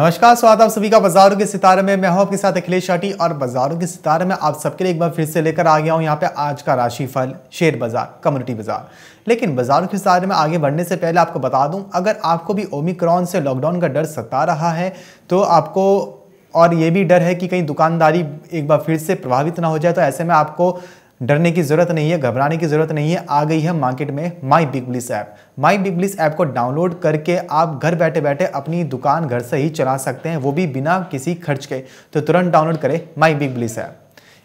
नमस्कार, स्वागत आप सभी का बाजारों के सितारे में। मैं हूँ आपके साथ अखिलेश शाटी और बाजारों के सितारे में आप सबके लिए एक बार फिर से लेकर आ गया हूँ यहाँ पे आज का राशिफल, शेयर बाज़ार कम्युनिटी बाज़ार। लेकिन बाजारों के सितारे में आगे बढ़ने से पहले आपको बता दूँ, अगर आपको भी ओमिक्रॉन से लॉकडाउन का डर सता रहा है तो आपको और ये भी डर है कि कहीं दुकानदारी एक बार फिर से प्रभावित ना हो जाए तो ऐसे में आपको डरने की ज़रूरत नहीं है, घबराने की ज़रूरत नहीं है, आ गई है मार्केट में My Big Bliss app My Big Bliss app को डाउनलोड करके आप घर बैठे बैठे अपनी दुकान घर से ही चला सकते हैं, वो भी बिना किसी खर्च के। तो तुरंत डाउनलोड करें माई बिग ब्लिस ऐप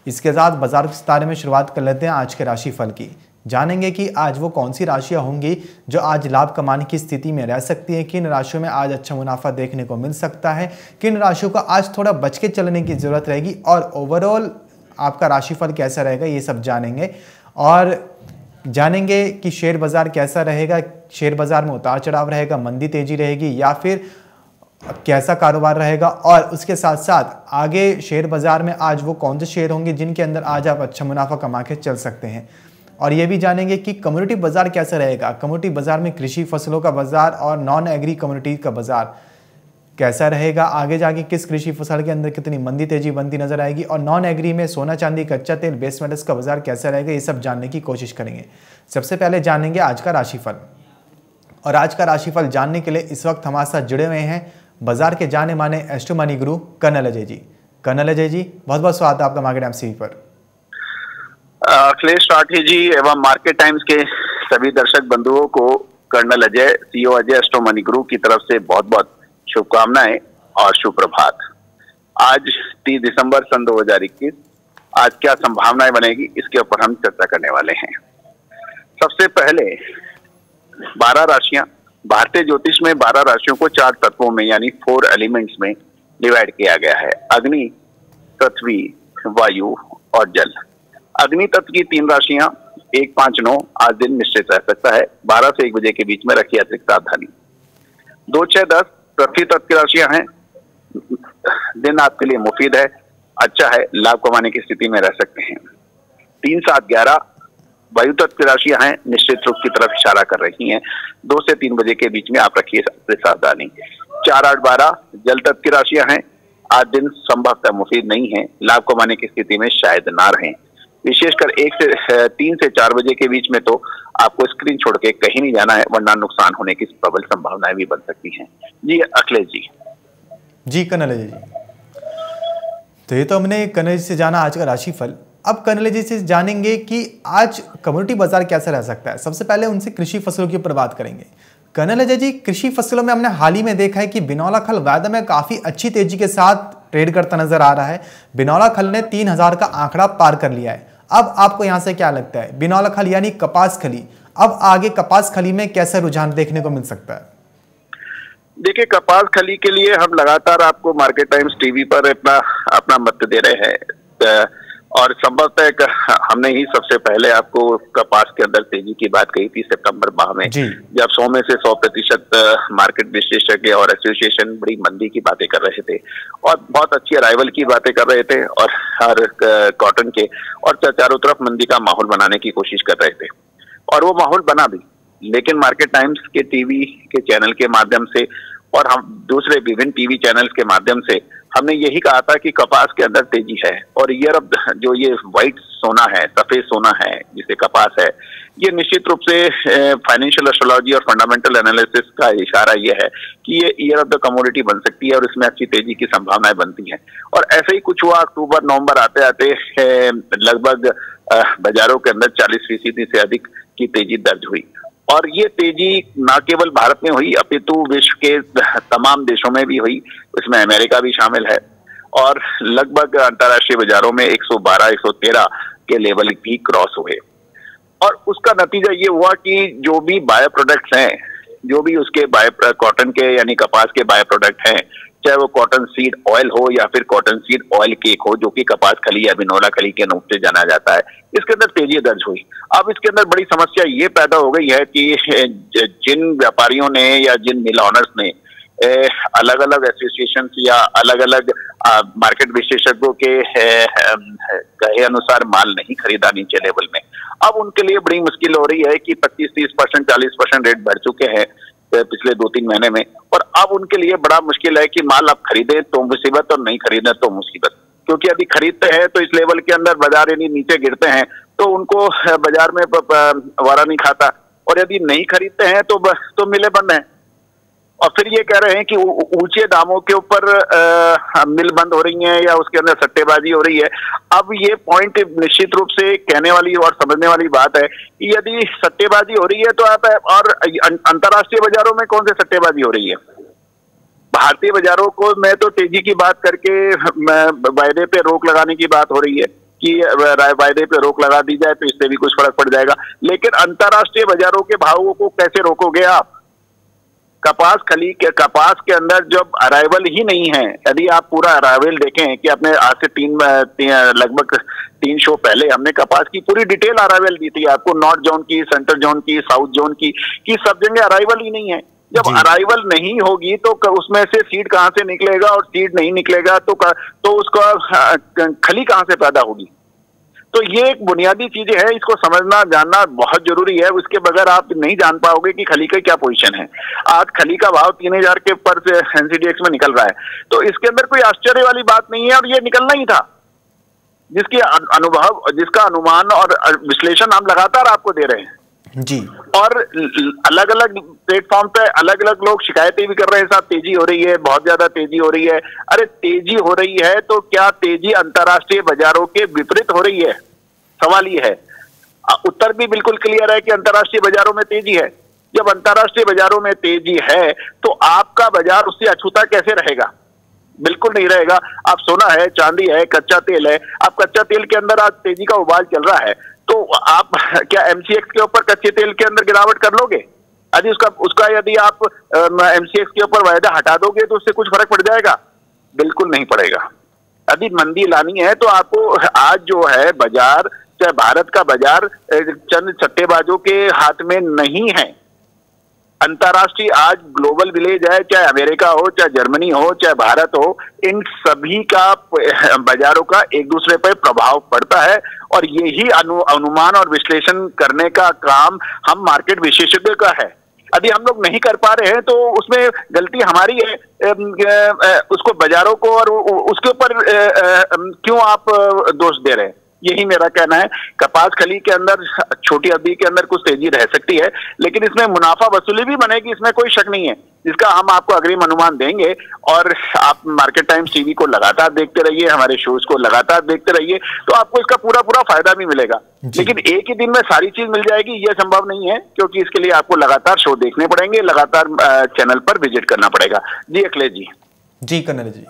इसके साथ बाज़ार सितारे में शुरुआत कर लेते हैं आज के राशि फल की। जानेंगे कि आज वो कौन सी राशियाँ होंगी जो आज लाभ कमाने की स्थिति में रह सकती हैं, किन राशियों में आज अच्छा मुनाफा देखने को मिल सकता है, किन राशियों को आज थोड़ा बच के चलने की ज़रूरत रहेगी, और ओवरऑल आपका राशिफल कैसा रहेगा, ये सब जानेंगे। और जानेंगे कि शेयर बाज़ार कैसा रहेगा, शेयर बाज़ार में उतार चढ़ाव रहेगा, मंदी तेज़ी रहेगी या फिर कैसा कारोबार रहेगा। और उसके साथ साथ आगे शेयर बाज़ार में आज वो कौन से शेयर होंगे, जिनके अंदर आज आप अच्छा मुनाफा कमा के चल सकते हैं। और ये भी जानेंगे कि कम्युनिटी बाज़ार कैसा रहेगा। कम्युनिटी बाज़ार में कृषि फ़सलों का बाज़ार और नॉन एग्री कम्युनिटी का बाज़ार। कैसा रहेगा? आगे जाके किस कृषि फ़सल के अंदर कितनी मंदी तेज़ी बनती नज़र आएगी? और नॉन एग्री में सोना, चांदी, कच्चा तेल बेस मेटल्स का बाज़ार कैसा रहेगा? ये सब जानने की कोशिश करेंगे। सबसे पहले जानेंगे आज का राशिफल। और आज का राशिफल जानने के लिए इस वक्त हमारे साथ जुड़े हुए हैं बाज़ार के जाने माने astro money guru colonel Ajay ji. Colonel Ajay ji, बहुत बहुत स्वागत है आपका मार्केट एमसी पर। अखिलेश राठी जी एवं मार्केट टाइम्स के सभी दर्शक बंधुओं को colonel Ajay CO Ajay astro money guru की तरफ़ से बहुत बहुत शुभकामनाएँ और शुभ प्रभात आज 30 दिसंबर, सन 2021 आज क्या संभावनाएँ बनेगी, इसके ऊपर हम चर्चा करने वाले हैं। सबसे पहले 12 राशियाँ। भारतीय ज्योतिष में 12 राशियों को चार तत्वों में, यानी फोर एलिमेंट्स में डिवाइड किया गया है। अग्नि, पृथ्वी, वायु और जल। अग्नि तत्व की तीन राशियाँ, एक, पाँच, नौ, आज दिन निश्चित रह सकता है। बारह से एक बजे के बीच में रखी अतिरिक्त सावधानी। दो, छह, दस पृथ्वी तत्व की राशियाँ हैं। दिन आपके लिए मुफीद है। अच्छा है, लाभ कमाने की स्थिति में रह सकते हैं। तीन सात ग्यारह वायु तत्व की राशियाँ हैं, निश्चित रूप की तरफ़ इशारा कर रही हैं। दो से तीन बजे के बीच में आप रखिए सावधानी। चार आठ बारह जल तत्व की राशियाँ हैं। आज दिन संभवतः मुफीद नहीं है। लाभ कमाने की स्थिति में शायद ना रहें। विशेषकर एक से तीन से चार बजे के बीच में तो आपको स्क्रीन छोड़ के कहीं नहीं जाना है, वरना नुकसान होने की प्रबल संभावनाएँ भी बन सकती हैं। जी, अखिलेश जी। जी, कनल जी। तो ये तो हमने कनल जी से जाना आज का राशिफल। अब कनल जी से जानेंगे कि आज कम्युनिटी बाज़ार कैसा रह सकता है। सबसे पहले उनसे कृषि फ़सलों के ऊपर बात करेंगे। कर्नल अजय जी, कृषि फ़सलों में हमने हाल ही में देखा है कि बिनौला खल वायदा में काफ़ी अच्छी तेज़ी के साथ ट्रेड करता नज़र आ रहा है। बिनौला खल ने तीन हज़ार का आंकड़ा पार कर लिया है। अब आपको यहाँ से क्या लगता है? बिनौला खली यानी कपास खली। अब आगे कपास खली में कैसा रुझान देखने को मिल सकता है? देखिए, कपास खली के लिए हम लगातार आपको मार्केट टाइम्स टीवी पर अपना अपना मत दे रहे हैं। और संभवतः हमने ही सबसे पहले आपको कपास के अंदर तेज़ी की बात कही थी सितंबर माह में। जब सौ में से सौ प्रतिशत मार्केट विशेषज्ञ और एसोसिएशन बड़ी मंदी की बातें कर रहे थे और बहुत अच्छी अराइवल की बातें कर रहे थे और हर कॉटन के और चारों तरफ़ मंदी का माहौल बनाने की कोशिश कर रहे थे। और वो माहौल बना भी लेकिन मार्केट टाइम्स के टीवी के चैनल के माध्यम से और हम दूसरे विभिन्न टीवी चैनल्स के माध्यम से हमने यही कहा था कि कपास के अंदर तेज़ी है और ईयर जो ये व्हाइट सोना है, सफ़ेद सोना है, जिसे कपास है, ये निश्चित रूप से फाइनेंशियल एस्ट्रोलॉजी और फंडामेंटल एनालिसिस का इशारा ये है कि ये ईयर ऑफ़ द कमोडिटी बन सकती है और इसमें अच्छी तेज़ी की संभावनाएँ बनती हैं। और ऐसे ही कुछ हुआ, अक्टूबर, नवंबर आते आते लगभग बाजारों के अंदर चालीस फ़ीसदी से अधिक की तेज़ी दर्ज हुई। और ये तेज़ी न केवल भारत में हुई, अपितु विश्व के तमाम देशों में भी हुई। इसमें अमेरिका भी शामिल है। और लगभग अंतर्राष्ट्रीय बाजारों में 112 113 के लेवल भी क्रॉस हुए। और उसका नतीजा ये हुआ कि जो भी बायो प्रोडक्ट्स हैं, जो भी उसके बायो, कॉटन के यानी कपास के बायो प्रोडक्ट हैं चाहे वो कॉटन सीड ऑयल हो या फिर कॉटन सीड ऑयल केक हो, जो कि कपास खली या बिनोला खली के नाम से जाना जाता है, इसके अंदर तेज़ी दर्ज हुई। अब इसके अंदर बड़ी समस्या ये पैदा हो गई है कि जिन व्यापारियों ने या जिन मिल ऑनर्स ने अलग अलग एसोसिएशन या अलग अलग मार्केट विशेषज्ञों के कहे अनुसार माल नहीं खरीदा नीचे लेवल में, अब उनके लिए बड़ी मुश्किल हो रही है कि 25 तीस परसेंट, चालीस परसेंट रेट बढ़ चुके हैं। पिछले दो तीन महीने में। और अब उनके लिए बड़ा मुश्किल है कि माल आप खरीदें तो मुसीबत और नहीं खरीदें तो मुसीबत। क्योंकि यदि खरीदते हैं तो इस लेवल के अंदर बाज़ार यानी नीचे गिरते हैं तो उनको बाज़ार में वारा नहीं खाता। और यदि नहीं खरीदते हैं तो तो मिले बंद हैं। और फिर ये कह रहे हैं कि ऊँचे दामों के ऊपर मिल बंद हो रही है या उसके अंदर सट्टेबाजी हो रही है। अब ये पॉइंट निश्चित रूप से कहने वाली और समझने वाली बात है कि यदि सट्टेबाजी हो रही है तो आप, और अंतर्राष्ट्रीय बाजारों में कौन से सट्टेबाजी हो रही है? भारतीय बाजारों को मैं तो तेज़ी की बात करके वायदे पे रोक लगाने की बात हो रही है कि वायदे पे रोक लगा दी जाए तो इससे भी कुछ फ़र्क पड़ जाएगा। लेकिन अंतर्राष्ट्रीय बाजारों के भावों को कैसे रोकोगे आप? कपास खली के कपास के अंदर जब अराइवल ही नहीं है यदि आप पूरा अराइवल देखें कि आपने आज से तीन, तीन लगभग तीन शो पहले हमने कपास की पूरी डिटेल अराइवल दी थी। आपको नॉर्थ जोन की सेंट्रल जोन की साउथ जोन की कि सब जगह अराइवल ही नहीं है। जब अराइवल नहीं होगी तो उसमें से सीड कहाँ से निकलेगा और सीड नहीं निकलेगा तो तो उसका खली कहाँ से पैदा होगी? तो ये एक बुनियादी चीज़ है इसको समझना जानना बहुत ज़रूरी है। उसके बगैर आप नहीं जान पाओगे कि खली का क्या पोजीशन है। आज खली का भाव तीन हज़ार के ऊपर से एनसीडीएक्स में निकल रहा है। तो इसके अंदर कोई आश्चर्य वाली बात नहीं है और ये निकलना ही था। जिसकी अनुभव जिसका अनुमान और विश्लेषण हम लगातार आपको दे रहे हैं। जी। और अलग अलग प्लेटफॉर्म पे अलग अलग लोग शिकायतें भी कर रहे हैं साहब तेज़ी हो रही है बहुत ज़्यादा तेज़ी हो रही है। अरे तेज़ी हो रही है तो क्या तेज़ी अंतर्राष्ट्रीय बाजारों के विपरीत हो रही है? सवाल ये है। उत्तर भी बिल्कुल क्लियर है कि अंतर्राष्ट्रीय बाजारों में तेज़ी है। जब अंतर्राष्ट्रीय बाजारों में तेज़ी है तो आपका बाज़ार उससे अछूता कैसे रहेगा? बिल्कुल नहीं रहेगा। आप सोना है, चांदी है, कच्चा तेल है। आप कच्चा तेल के अंदर आज तेज़ी का उबाल चल रहा है। तो आप क्या एमसीएक्स के ऊपर कच्चे तेल के अंदर गिरावट कर लोगे? यदि उसका उसका यदि आप एमसीएक्स के ऊपर वायदा हटा दोगे तो उससे कुछ फ़र्क पड़ जाएगा? बिल्कुल नहीं पड़ेगा। यदि मंदी लानी है तो आपको आज जो है बाज़ार चाहे भारत का बाज़ार चंद सट्टेबाजों के हाथ में नहीं है। अंतर्राष्ट्रीय आज ग्लोबल विलेज है चाहे अमेरिका हो चाहे जर्मनी हो चाहे भारत हो इन सभी का बाजारों का एक दूसरे पर प्रभाव पड़ता है और यही अनु, अनुमान और विश्लेषण करने का काम हम मार्केट विशेषज्ञ का है। यदि हम लोग नहीं कर पा रहे हैं तो उसमें गलती हमारी है उसको बाजारों को और उसके ऊपर क्यों आप दोष दे रहे हैं? यही मेरा कहना है। कपास खली के अंदर छोटी अवधि के अंदर कुछ तेज़ी रह सकती है लेकिन इसमें मुनाफा वसूली भी बनेगी इसमें कोई शक नहीं है। जिसका हम आपको अग्रिम अनुमान देंगे और आप मार्केट टाइम्स टीवी को लगातार देखते रहिए हमारे शोज़ को लगातार देखते रहिए तो आपको इसका पूरा पूरा फ़ायदा भी मिलेगा। लेकिन एक ही दिन में सारी चीज़ मिल जाएगी यह संभव नहीं है क्योंकि इसके लिए आपको लगातार शो देखने पड़ेंगे लगातार चैनल पर विज़िट करना पड़ेगा। जी अखिलेश जी। जी कर्नल जी।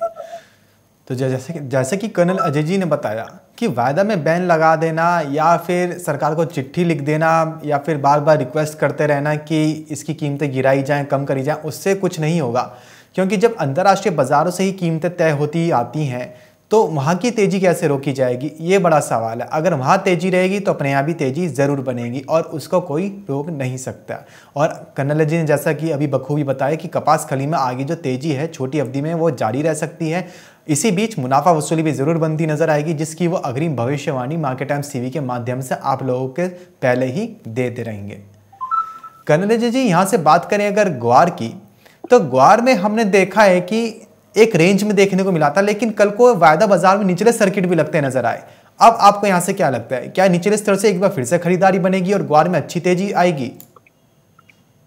तो जैसे कि जैसे कि कर्नल अजय जी ने बताया कि वायदा में बैन लगा देना या फिर सरकार को चिट्ठी लिख देना या फिर बार बार रिक्वेस्ट करते रहना कि इसकी कीमतें गिराई जाएँ, कम करी जाएँ, उससे कुछ नहीं होगा। क्योंकि जब अंतर्राष्ट्रीय बाज़ारों से ही कीमतें तय होती आती हैं तो वहाँ की तेज़ी कैसे रोकी जाएगी? ये बड़ा सवाल है। अगर वहाँ तेज़ी रहेगी तो अपने यहाँ भी तेज़ी ज़रूर बनेगी और उसको कोई रोक नहीं सकता। और कन्नल जी ने जैसा कि अभी बखूबी बताया कि कपास खली में आगे जो तेज़ी है, छोटी अवधि में वो जारी रह सकती है। इसी बीच मुनाफा वसूली भी ज़रूर बनती नज़र आएगी, जिसकी वो अग्रिम भविष्यवाणी मार्केट टाइम्स टीवी के माध्यम से आप लोगों के पहले ही देते रहेंगे। कर्नल जी, यहाँ से बात करें अगर ग्वार की तो ग्वार में हमने देखा है कि एक रेंज में देखने को मिला था, लेकिन कल को वायदा बाज़ार में निचले सर्किट भी लगते नज़र आए। अब आपको यहाँ से क्या लगता है? क्या निचले स्तर से एक बार फिर से खरीदारी बनेगी और ग्वार में अच्छी तेज़ी आएगी?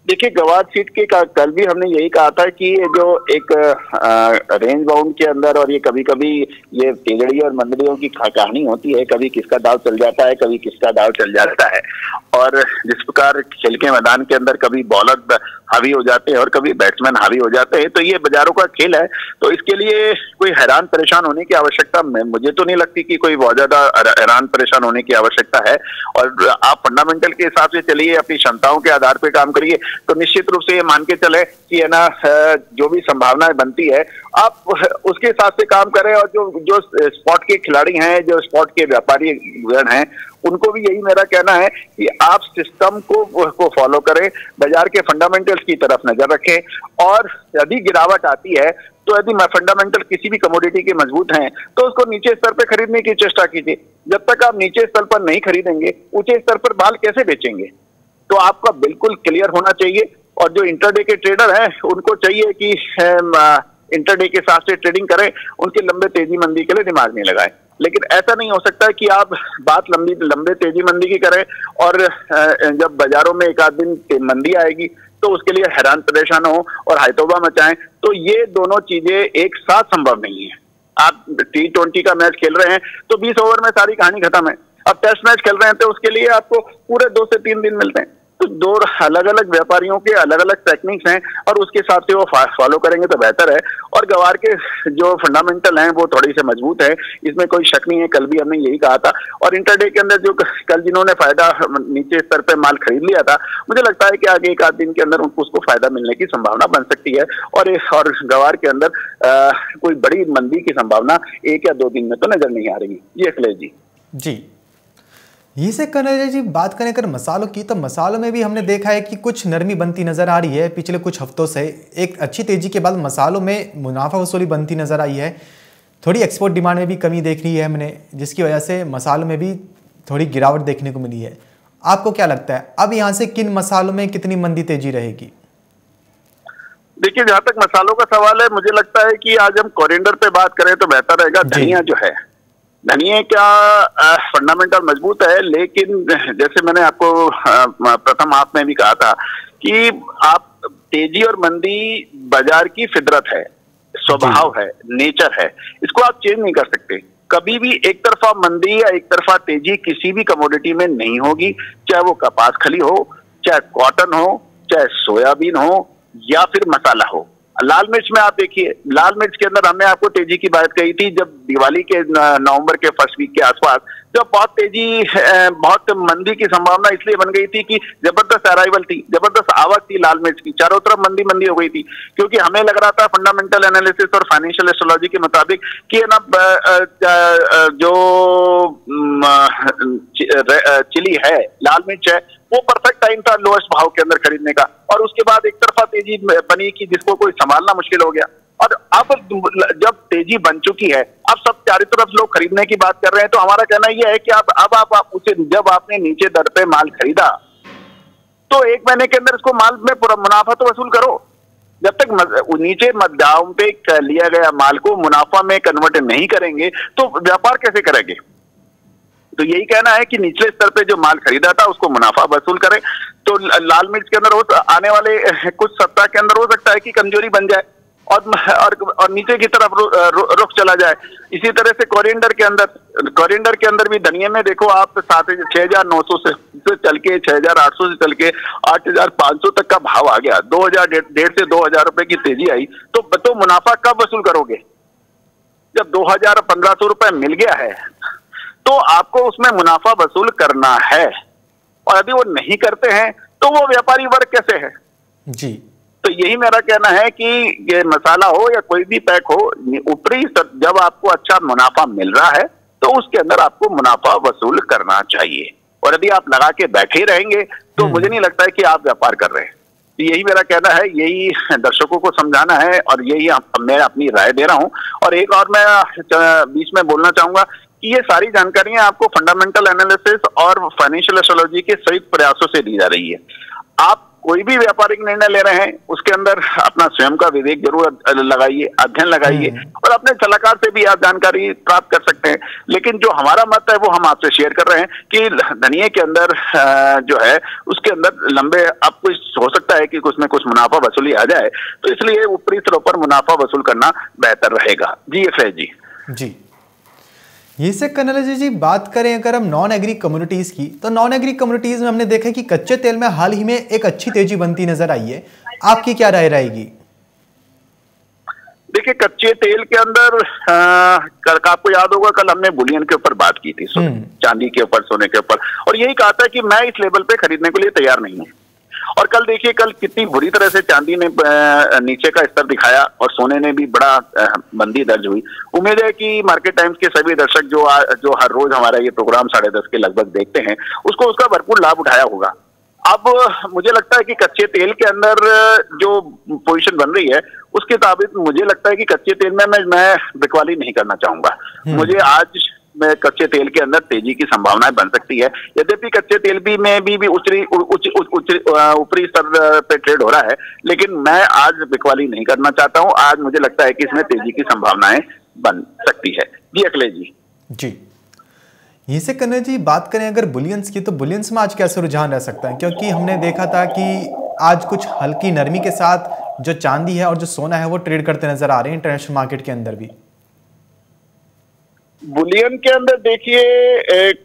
देखिए गवाद सीट के कल भी हमने यही कहा था कि जो एक रेंज बाउंड के अंदर और ये कभी कभी ये तेजड़ी और मंदड़ियों की कहानी होती है, कभी किसका दाव चल जाता है, कभी किसका दाव चल जाता है। और जिस प्रकार खेल के मैदान के अंदर कभी बॉलर हावी हो जाते हैं और कभी बैट्समैन हावी हो जाते हैं तो ये बाजारों का खेल है। तो इसके लिए कोई हैरान परेशान होने की आवश्यकता मुझे तो नहीं लगती कि कोई बहुत ज़्यादा हैरान परेशान होने की आवश्यकता है। और आप फंडामेंटल के हिसाब से चलिए, अपनी क्षमताओं के आधार पर काम करिए। तो निश्चित रूप से ये मान के चले कि है ना जो भी संभावनाएँ बनती है, आप उसके हिसाब से काम करें और जो जो स्पॉट के खिलाड़ी हैं, जो स्पॉट के व्यापारी गण हैं, उनको भी यही मेरा कहना है कि आप सिस्टम को को फॉलो करें, बाज़ार के फंडामेंटल्स की तरफ़ नज़र रखें और यदि गिरावट आती है तो यदि फंडामेंटल किसी भी कमोडिटी के मज़बूत हैं तो उसको नीचे स्तर पर खरीदने की चेष्टा कीजिए। जब तक आप नीचे स्तर पर नहीं खरीदेंगे, ऊँचे स्तर पर बाल कैसे बेचेंगे? तो आपका बिल्कुल क्लियर होना चाहिए। और जो इंटरडे के ट्रेडर हैं, उनको चाहिए कि इंटरडे के हिसाब से ट्रेडिंग करें, उनके लंबे तेज़ी मंदी के लिए दिमाग नहीं लगाए। लेकिन ऐसा नहीं हो सकता कि आप बात लंबी, लंबे तेज़ी मंदी की करें और जब बाजारों में एक आध दिन मंदी आएगी तो उसके लिए हैरान परेशान हो और हाइतोबा मचाएँ। तो ये दोनों चीज़ें एक साथ संभव नहीं है। आप टी ट्वेंटी का मैच खेल रहे हैं तो बीस ओवर में सारी कहानी खत्म है। अब टेस्ट मैच खेल रहे हैं तो उसके लिए आपको पूरे दो से तीन दिन मिलते हैं। दो अलग अलग व्यापारियों के अलग अलग टेक्निक्स हैं और उसके हिसाब से वो फॉलो करेंगे तो बेहतर है। और गवार के जो फंडामेंटल हैं वो थोड़ी से मज़बूत है, इसमें कोई शक नहीं है, कल भी हमने यही कहा था। और इंटरडे के अंदर जो कल जिन्होंने फ़ायदा नीचे स्तर पर माल खरीद लिया था, मुझे लगता है कि आगे एक आध दिन के अंदर उसको फ़ायदा मिलने की संभावना बन सकती है। और इस और गवार के अंदर कोई बड़ी मंदी की संभावना एक या दो दिन में तो नज़र नहीं आ रही। जी अखिलेश जी। जी। ये से कन्हैया जी बात करें अगर मसालों की तो मसालों में भी हमने देखा है कि कुछ नरमी बनती नज़र आ रही है। पिछले कुछ हफ्तों से एक अच्छी तेज़ी के बाद मसालों में मुनाफा वसूली बनती नज़र आई है। थोड़ी एक्सपोर्ट डिमांड में भी कमी देख रही है हमने जिसकी वजह से मसालों में भी थोड़ी गिरावट देखने को मिली है। आपको क्या लगता है अब यहाँ से किन मसालों में कितनी मंदी तेज़ी रहेगी? देखिए जहाँ तक मसालों का सवाल है मुझे लगता है कि आज हम कोरिएंडर पे बात करें तो बेहतर रहेगा धनिया जो है। धनिए क्या फंडामेंटल मज़बूत है लेकिन जैसे मैंने आपको प्रथम आप में भी कहा था कि आप तेज़ी और मंदी बाज़ार की फितरत है स्वभाव है नेचर है इसको आप चेंज नहीं कर सकते। कभी भी एक तरफा मंदी या एक तरफा तेज़ी किसी भी कमोडिटी में नहीं होगी चाहे वो कपास खली हो चाहे कॉटन हो चाहे सोयाबीन हो या फिर मसाला हो। लाल मिर्च में आप देखिए, लाल मिर्च के अंदर हमने आपको तेज़ी की बात कही थी, जब दिवाली के नवंबर के फ़र्स्ट वीक के आसपास, जब बहुत तेज़ी बहुत मंदी की संभावना इसलिए बन गई थी कि ज़बरदस्त अराइवल थी, ज़बरदस्त आवक थी लाल मिर्च की, चारों तरफ़ मंदी मंदी हो गई थी, क्योंकि हमें लग रहा था फंडामेंटल एनालिसिस और फाइनेंशियल एस्ट्रोलॉजी के मुताबिक कि ना जो चिली है, लाल मिर्च है वो परफेक्ट टाइम था लोएस्ट भाव के अंदर खरीदने का। और उसके बाद एक तरफा तेज़ी बनी कि जिसको कोई संभालना मुश्किल हो गया। और अब जब तेज़ी बन चुकी है अब सब चारों तरफ़ लोग खरीदने की बात कर रहे हैं तो हमारा कहना यह है कि अब अब आप, आप उसे जब आपने नीचे दर पे माल खरीदा तो एक महीने के अंदर इसको माल में पूरा मुनाफा तो वसूल करो। जब तक नीचे दाम पे लिया गया माल को मुनाफा में कन्वर्ट नहीं करेंगे तो व्यापार कैसे करेंगे? तो यही कहना है कि निचले स्तर पे जो माल खरीदा था उसको मुनाफा वसूल करें। तो लाल मिर्च के अंदर आने वाले कुछ सप्ताह के अंदर हो सकता है कि कमज़ोरी बन जाए और और, और नीचे की तरफ़ रुख चला जाए। इसी तरह से कोरिएंडर के अंदर कोरिएंडर के अंदर भी धनिया में देखो आप सात छह हज़ार नौ सौ से, से चल के छह हज़ार आठ सौ से चल के आठ हज़ार पाँच सौ तक का भाव आ गया। दो हज़ार डेढ़ से दो हज़ार रुपए की तेज़ी आई। तो तो मुनाफा कब वसूल करोगे? जब दो हज़ार पंद्रह सौ रुपए मिल गया है तो आपको उसमें मुनाफा वसूल करना है। और यदि वो नहीं करते हैं तो वो व्यापारी वर्ग कैसे है? जी। तो यही मेरा कहना है कि ये मसाला हो या कोई भी पैक हो ऊपरी जब आपको अच्छा मुनाफा मिल रहा है तो उसके अंदर आपको मुनाफा वसूल करना चाहिए। और यदि आप लगा के बैठे रहेंगे तो हम्म। मुझे नहीं लगता है कि आप व्यापार कर रहे हैं। तो यही मेरा कहना है यही दर्शकों को समझाना है और यही मैं अपनी राय दे रहा हूँ। और एक और मैं बीच में बोलना चाहूँगा ये सारी जानकारियाँ आपको फंडामेंटल एनालिसिस और फाइनेंशियल एस्ट्रोलॉजी के संयुक्त प्रयासों से दी जा रही है। आप कोई भी व्यापारिक निर्णय ले रहे हैं उसके अंदर अपना स्वयं का विवेक ज़रूर लगाइए अध्ययन लगाइए हम्म। और अपने सलाहकार से भी आप जानकारी प्राप्त कर सकते हैं। लेकिन जो हमारा मत है वो हम आपसे शेयर कर रहे हैं कि धनिये के अंदर जो है उसके अंदर लंबे अब कुछ हो सकता है कि कुछ में कुछ मुनाफा वसूली आ जाए तो इसलिए ऊपरी स्तरों पर मुनाफा वसूल करना बेहतर रहेगा। जी एफ़ जी। जी। ये से कन्नल जी बात करें अगर हम नॉन एग्री कम्युनिटीज़ की तो नॉन एग्री कम्युनिटीज़ में हमने देखा कि कच्चे तेल में हाल ही में एक अच्छी तेज़ी बनती नज़र आई है। आपकी क्या राय रहेगी? देखिए कच्चे तेल के अंदर आपको याद होगा कल हमने बुलियन के ऊपर बात की थी हम्म। चांदी के ऊपर सोने के ऊपर। और यही कहा था कि मैं इस लेवल पे खरीदने के लिए तैयार नहीं हूँ। और कल देखिए कल कितनी बुरी तरह से चांदी ने नीचे का स्तर दिखाया और सोने ने भी बड़ा मंदी दर्ज हुई। उम्मीद है कि मार्केट टाइम्स के सभी दर्शक जो आ, जो हर रोज हमारा ये प्रोग्राम साढ़े दस के लगभग देखते हैं उसको उसका भरपूर लाभ उठाया होगा। अब मुझे लगता है कि कच्चे तेल के अंदर जो पोजीशन बन रही है उसके ताबित मुझे लगता है कि कच्चे तेल में मैं मैं बिकवाली नहीं करना चाहूँगा। हम्म। मुझे आज में कच्चे तेल के अंदर तेज़ी की संभावनाएँ बन सकती है। यद्यपि कच्चे तेल भी में भी, भी उचरी उच, उच, ऊपरी स्तर पे ट्रेड हो रहा है। लेकिन मैं आज बिकवाली नहीं करना चाहता हूँ। आज मुझे लगता है कि इसमें तेज़ी की संभावनाएँ बन सकती है। जी अखिलेश जी। जी। यहीं से कन्या जी बात करें अगर बुलियंस की तो बुलियंस में आज कैसे रुझान रह सकता है? क्योंकि हमने देखा था कि आज कुछ हल्की नरमी के साथ जो चांदी है और जो सोना है वो ट्रेड करते नज़र आ रहे हैं इंटरनेशनल मार्केट के अंदर भी। बुलियन के अंदर देखिए एक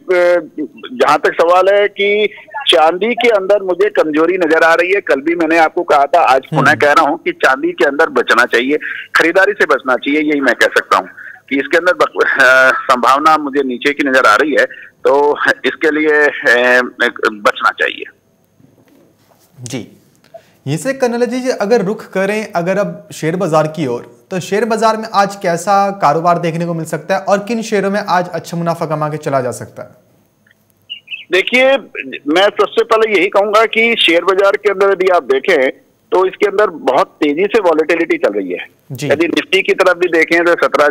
जहाँ तक सवाल है कि चांदी के अंदर मुझे कमज़ोरी नज़र आ रही है। कल भी मैंने आपको कहा था आज पुनः हम्म। कह रहा हूँ कि चांदी के अंदर बचना चाहिए खरीदारी से बचना चाहिए यही मैं कह सकता हूँ कि इसके अंदर संभावना मुझे नीचे की नज़र आ रही है तो इसके लिए बचना चाहिए। जी। ये से कर्नल जी अगर रुख करें अगर अब शेयर बाज़ार की ओर तो शेयर बाज़ार में आज कैसा कारोबार देखने को मिल सकता है और किन शेयरों में आज अच्छा मुनाफा कमा के चला जा सकता है? देखिए मैं सबसे पहले यही कहूँगा कि शेयर बाज़ार के अंदर यदि आप देखें तो इसके अंदर बहुत तेज़ी से वॉलिटिलिटी चल रही है। यदि निफ्टी की तरफ़ भी देखें तो सत्रह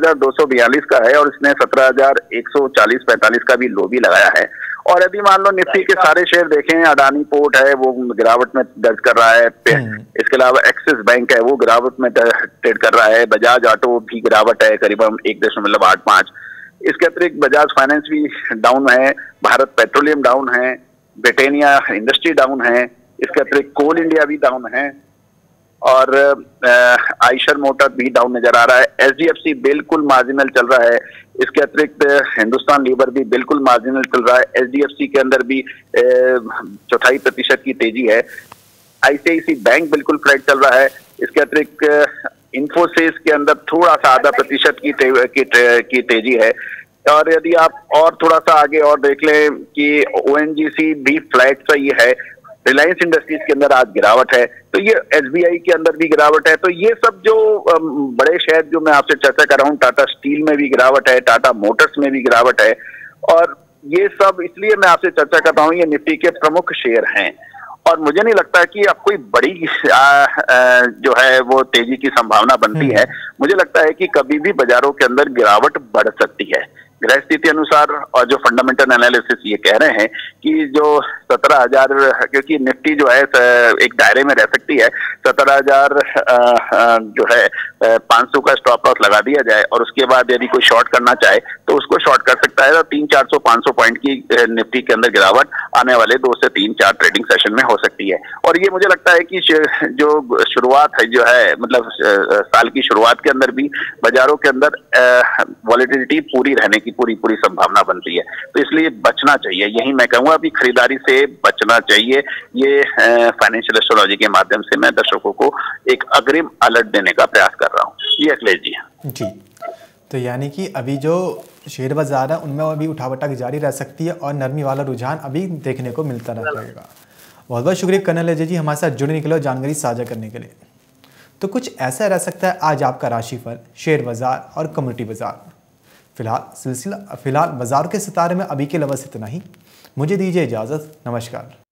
का है और इसने सत्रह हज़ार एक सौ चालीस पैंतालीस का भी लो भी लगाया है। और यदि मान लो निफ्टी के सारे शेयर देखें अडानी पोर्ट है वो गिरावट में दर्ज कर रहा है हम्म। इसके अलावा एक्सिस बैंक है वो गिरावट में ट्रेड कर रहा है बजाज ऑटो भी गिरावट है करीबन एक दशमलव आठ पाँच इसके अतिरिक्त बजाज फाइनेंस भी डाउन है भारत पेट्रोलियम डाउन है ब्रिटेनिया इंडस्ट्री डाउन है इसके अतिरिक्त कोल इंडिया भी डाउन है और आयशर मोटर भी डाउन नज़र आ रहा है। एच बिल्कुल मार्जिनल चल रहा है। इसके अतिरिक्त हिंदुस्तान लीवर भी बिल्कुल मार्जिनल चल रहा है। एच के अंदर भी चौथाई प्रतिशत की तेज़ी है। आईसीआईसी बैंक बिल्कुल फ्लैट चल रहा है। इसके अतिरिक्त इन्फोसिस के अंदर थोड़ा सा आधा प्रतिशत की ते, की, की तेज़ी है। और यदि आप और थोड़ा सा आगे और देख लें कि ओएनजीसी भी फ्लैट सही है। रिलायंस इंडस्ट्रीज़ के अंदर आज गिरावट है। तो ये एसबीआई के अंदर भी गिरावट है। तो ये सब जो बड़े शहर जो मैं आपसे चर्चा कर रहा हूँ टाटा स्टील में भी गिरावट है टाटा मोटर्स में भी गिरावट है। और ये सब इसलिए मैं आपसे चर्चा कर रहा हूँ ये निफ्टी के प्रमुख शेयर हैं। और मुझे नहीं लगता कि अब कोई बड़ी आ, आ, जो है वो तेज़ी की संभावना बनती हम्म। है। मुझे लगता है कि कभी भी बाजारों के अंदर गिरावट बढ़ सकती है। ग्रह स्थिति अनुसार और जो फंडामेंटल एनालिसिस ये कह रहे हैं कि जो सत्रह हज़ार, क्योंकि निफ्टी जो है एक दायरे में रह सकती है। सत्रह हज़ार जो है पाँच सौ का स्टॉप लॉस लगा दिया जाए और उसके बाद यदि कोई शॉर्ट करना चाहे तो उसको शॉर्ट कर सकता है। तो तीन, चार सौ, पाँच सौ पॉइंट की निफ्टी के अंदर गिरावट आने वाले दो से तीन, चार ट्रेडिंग सेशन में हो सकती है। और ये मुझे लगता है कि जो शुरुआत है, जो है मतलब साल की शुरुआत के अंदर भी, बाजारों के अंदर वॉलिटिलिटी पूरी रहने की पूरी पूरी संभावना बनती है। तो इसलिए बचना चाहिए। यही मैं कहूँगा अभी खरीदारी से बचना चाहिए। ये फाइनेंशियल एस्ट्रोलॉजी के माध्यम से मैं दर्शकों को एक अग्रिम अलर्ट देने का प्रयास कर रहा हूँ। ये अखिलेश जी। जी। तो यानी कि अभी जो शेयर बाज़ार है उनमें अभी उठावटक जारी रह सकती है और नरमी वाला रुझान अभी देखने को मिलता रहेगा। बहुत बहुत शुक्रिया कर्नल अजय जी हमारे साथ जुड़ने के लिए जानकारी साझा करने के लिए। तो कुछ ऐसा रह सकता है आज आपका राशिफल शेयर बाज़ार और कम्युनिटी बाज़ार। फ़िलहाल सिलसिला फ़िलहाल बाज़ार के सितारे में अभी के लवस इतना ही। मुझे दीजिए इजाज़त। नमस्कार।